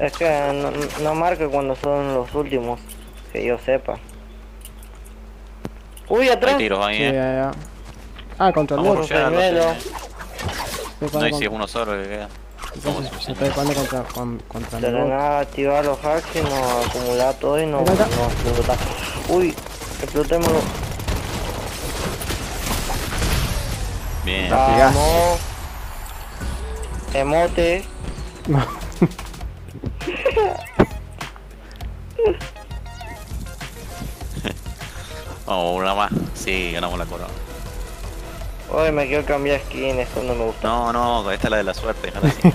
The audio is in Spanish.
Es que no, no marca cuando son los últimos, que yo sepa. Uy, Hay atrás. tiros ahí, Sí, eh. ya, ya. Ah, contra el muro. Estoy No, y si es uno solo que queda. ¿Cómo se Estoy estoy jugando contra, con- contra bot. nada activar los hacks y nos acumular todo y no, no está. explotar. Uy, explotémoslo. Bien. Vamos. Emote. Vamos, una más. Sí, ganamos la corona. Uy, me quiero cambiar skin, esto no me gusta. No, no, esta es la de la suerte, déjala así.